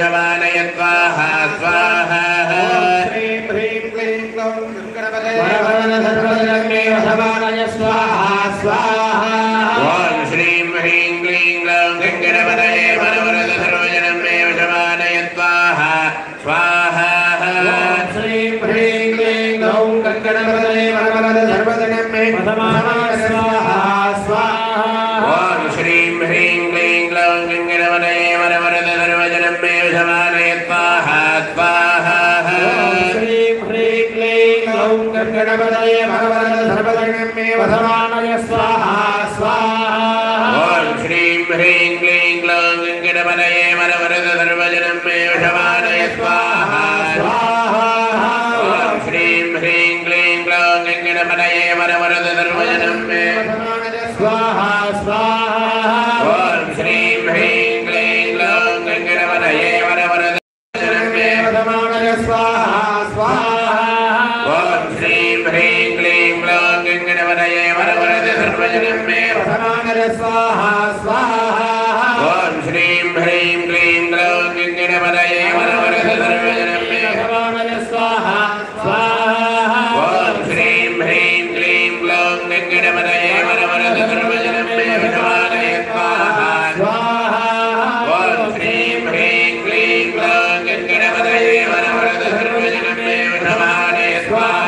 शवानय स्वाहा स्वाहा ह्रीं ह्रीं क्लीं क्लौं गणपतये वरवरदधर्मजनमेव समानय स्वाहा स्वाहा ॐ श्रीं ह्रीं क्लीं ग्लौं गङ्गणपतये वरवरद सर्वजनमेव शवानय स्वाहा स्वाहा श्रीं ह्रीं क्लीं गौं गङ्गणपतये वरवरदधर्मजनं मे समानय स्वाहा स्वाहा ॐ श्रीं ह्रीं क्लीं ग्लौं गङ्गणपतये वरवरद सर्वजनमेव शवानय स्वाहा स्वाहा श्रीं ह्रीं क्लीं गौं गङ्गणपतये वरवरदधर्मजनं मे समानय स्वाहा स्वाहा ॐ श्रीं ह्रीं क्लीं ग्लौं गङ्गणपतये वरवरद सर्वजनमेव शवानय स्वाहा ॐ गङ्गणपतये वरवरद सर्वजनमेव समानय स्वाहा स्वाहा ॐ श्रीं ह्रीं क्लीं ग्लौं गङ्गणपतये वरवरद सर्वजनमेव समानय स्वाहा स्वाहा ॐ श्रीं ह्रीं क्लीं ग्लौं गङ्गणपतये वरवरद सर्वजनमेव शवानय स्वाहा स्वाहा ॐ श्रीं ह्रीं क्लीं ग्लौं गङ्गणपतये वरवरद सर्वजनमेव शवानय स्वाहा स्वाहा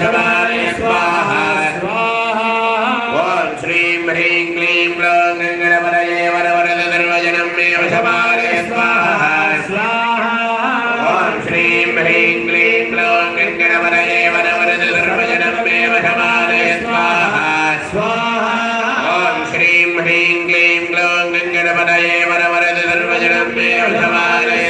शवानय स्वाहा स्वाहा ॐ श्रीं ह्रीं क्लीं ग्लौं गङ्गणपतये वरवरद सर्वजनमेव शवानय स्वाहा स्वाहा ॐ श्रीं ह्रीं क्लीं ग्लौं गङ्गणपतये वरवरद सर्वजनमेव शवानय स्वाहा स्वाहा ॐ श्रीं ह्रीं क्लीं ग्लौं गङ्गणपतये वरवरद सर्वजनमेव शवानय स्वाहा ॐ श्रीं ह्रीं क्लीं ग्लौं गङ्गणपतये वरवरद सर्वजनमेव शवानय स्वाहा ॐ श्रीं ह्रीं क्लीं ग्लौं गङ्गणपतये वरवरद सर्वजनमेव शवानय स्वाहा ॐ श्रीं ह्रीं क्लीं ग्लौं गङ्गणपतये वरवरद सर्वजनमेव शवानय स्वाहा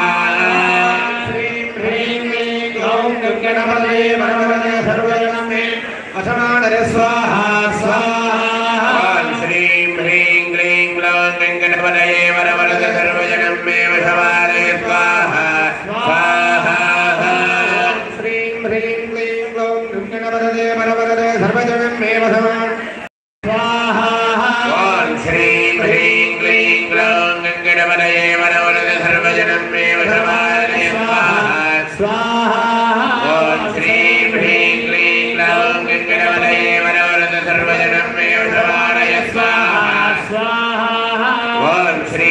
essa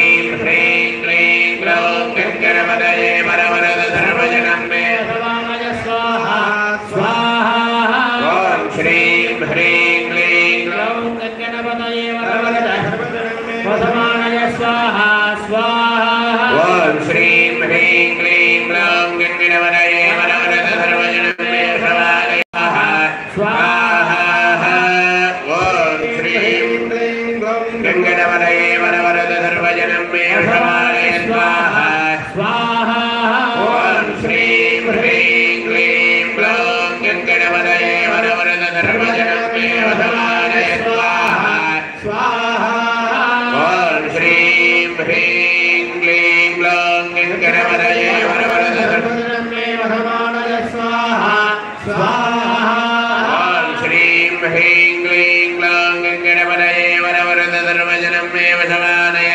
ॐ श्रीं ह्रीं क्लीं ग्लौं गङ्गणपतये वरवरद सर्वजनमेव ॐ श्रीं ह्रीं क्लीं ग्लौं ॐ श्रीं ह्रीं क्लीं ग्लौं गङ्गणपतये वरवरद सर्वजनमेव शवानय स्वाहा ॐ श्रीं क्लीं क्लौं गङ्गणपतये वरवरद सर्वजनमेव शवानय स्वाहा ॐ श्रीं ह्रीं क्लीं ग्लौं गङ्गणपतये वरवरद सर्वजनमेव शवानय स्वाहा ॐ श्रीं ह्रीं क्लीं ग्लौं गङ्गणपतये सर्वजनमेव शवानय